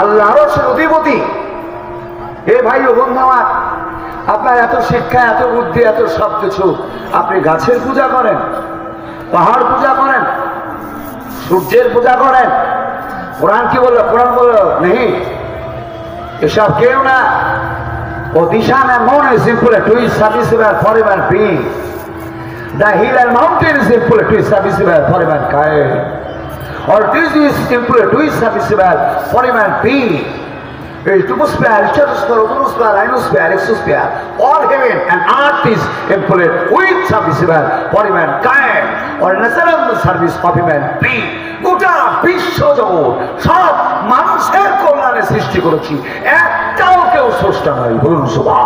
আল্লাহর সে অধিপতি। এ ভাই ও বন্ধু আমার, আপনার এত শিক্ষা, এত বুদ্ধি, এত সব কিছু আপনি গাছের পূজা করেন, পাহাড় পূজা করেন, সূর্যের পূজা করেন। কোরআন কি বলল? কোরআন বলল নেই এসব কেউ না। ও দিশা না মন is simple to is serviceable for human being the hill and mountain is simple to is serviceable for mankind or is simple to is serviceable for human being এই troposphere stratosphere ozonosphere ionosphere exosphere all heaven and earth is employed with serviceable for mankind or natural service of human being গোটা বিশ্ব জগৎ সব মানুষের কল্যাণে সৃষ্টি করেছি একটাও কেউ স্রষ্টা নয় বলুন সুভা